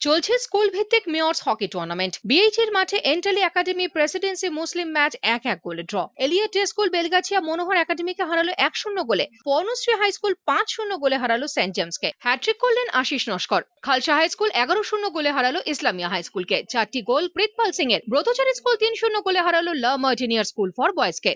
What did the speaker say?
চলছে স্কুল ভিত্তিক mayors hockey tournament. বিএইচের মাঠে Entally academy Presidency Muslim match এক এক গোলে draw Eliot school Belgachhia Manohar একাডেমিকে হারালো এক শূন্য গোলে। পর্ণশ্রী হাই স্কুল পাঁচ শূন্য গোলে হারালো সেন্ট জেমসকে হ্যাট্রিক করলেন আশিস নস্কর। খালসা হাই স্কুল এগারো শূন্য গোলে হারালো ইসলামিয়া হাই স্কুলকে চারটি গোল প্রীতপাল সিং এর ব্রতচারী স্কুল তিন শূন্য গোলে হারালো ল মার্টিনিয়ার স্কুল ফর বয়েজকে